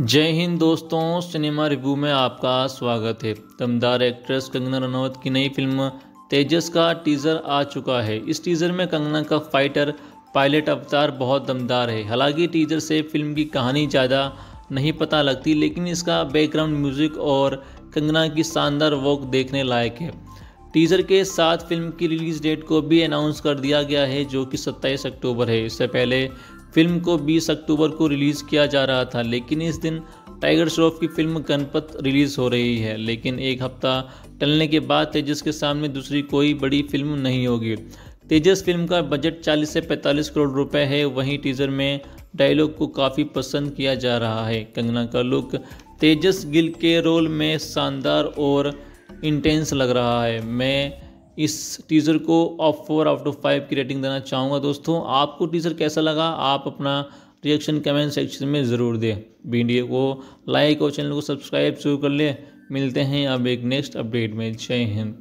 जय हिंद दोस्तों, cinema review में आपका स्वागत है। दमदार एक्ट्रेस कंगना रनौत की नई फ़िल्म तेजस का टीज़र आ चुका है। इस टीज़र में कंगना का फाइटर, पायलट अवतार बहुत दमदार है। हालाँकि टीज़र से फ़िल्म की कहानी ज़्यादा नहीं पता लगती, लेकिन इसका बैकग्राउंड म्यूज़िक और कंगना की शानदार वॉक देखने लायक है। टीज़र के साथ फ़िल्म की रिलीज़ डेट को भी अनाउंस कर दिया गया है, जो कि 27 अक्टूबर है। इससे पहले फ़िल्म को 20 अक्टूबर को रिलीज़ किया जा रहा था, लेकिन इस दिन टाइगर श्रॉफ की फ़िल्म गणपत रिलीज़ हो रही है, लेकिन एक हफ़्ता टलने के बाद तेजस के सामने दूसरी कोई बड़ी फ़िल्म नहीं होगी। तेजस फ़िल्म का बजट 40 से 45 करोड़ रुपए है। वहीं टीज़र में डायलॉग को काफ़ी पसंद किया जा रहा है। कंगना का लुक तेजस गिल के रोल में शानदार और इंटेंस लग रहा है। मैं इस टीज़र को of four out of five की रेटिंग देना चाहूँगा दोस्तों। आपको टीज़र कैसा लगा? आप अपना रिएक्शन कमेंट सेक्शन में ज़रूर दें। वीडियो को लाइक और चैनल को सब्सक्राइब ज़रूर कर लें। मिलते हैं अब एक नेक्स्ट अपडेट में। जय हिंद।